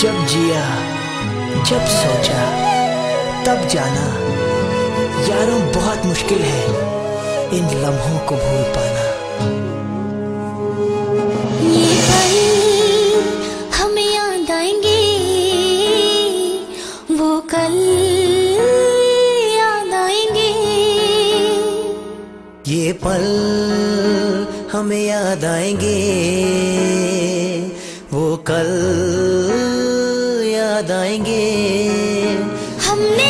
जब जिया जब सोचा तब जाना। यारों बहुत मुश्किल है इन लम्हों को भूल पाना। ये पल हमें याद आएँगे वो कल याद आएँगे। ये पल हमें याद आएँगे वो कल आएँगे हमने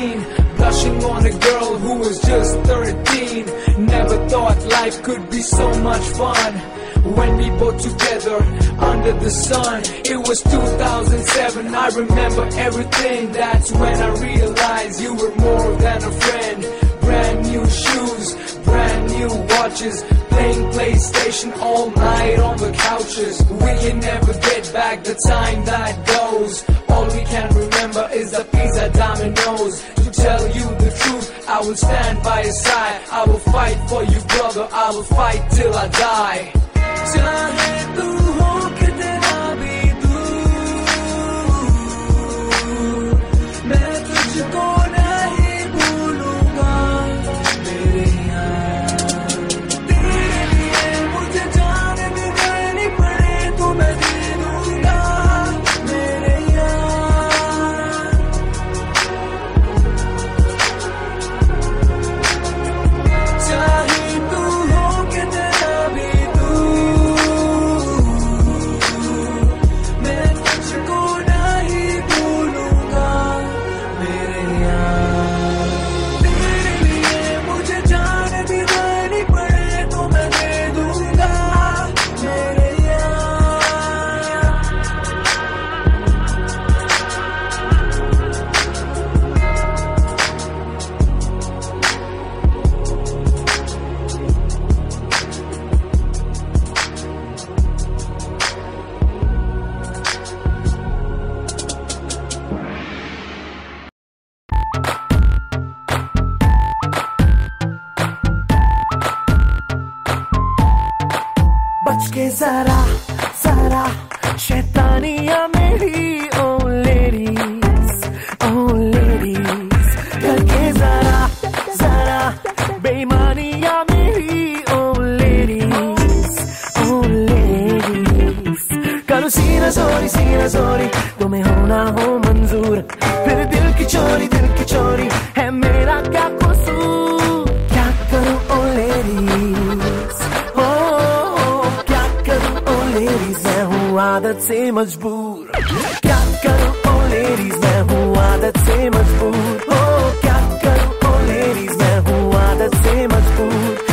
15, blushing on a girl who was just 13. Never thought life could be so much fun. When we both together under the sun, it was 2007. I remember everything. That's when I realized you were more than a friend. Brand new shoes, brand new watches, playing PlayStation all night on the couches. We can never get back the time that pizza dominoes. To tell you the truth, I will stand by your side. I will fight for you, brother. I will fight till I die. Till I hit the के जरा जरा, शैतानिया मेरी, ओ ladies ओ ladies करके जरा जरा, बेईमानिया मेरी, ओ ladies ओ ladies करो सीना चोरी सीना चोरी तुम्हें होना हो मंजूर। आदत से मजबूर। क्या करूँ, ओ लेडीज़ मैं हूँ आदत से मजबूर। ओ क्या करूँ, ओ लेडीज़ मैं हूँ आदत से मजबूर।